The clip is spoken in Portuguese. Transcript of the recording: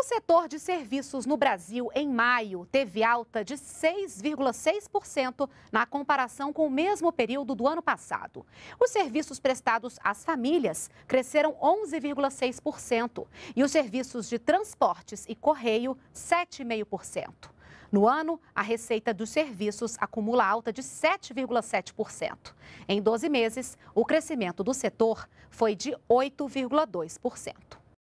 O setor de serviços no Brasil, em maio, teve alta de 6,6% na comparação com o mesmo período do ano passado. Os serviços prestados às famílias cresceram 11,6% e os serviços de transportes e correio, 7,5%. No ano, a receita dos serviços acumula alta de 7,7%. Em 12 meses, o crescimento do setor foi de 8,2%.